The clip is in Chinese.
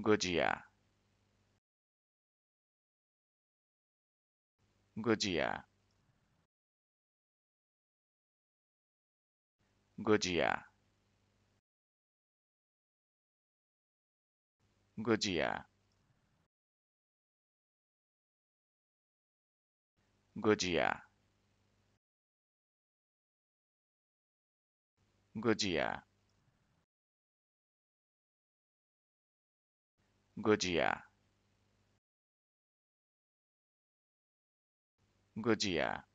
戈西亚，戈西亚，戈西亚，戈西亚，戈西亚，戈西亚。古吉亚，古吉亚。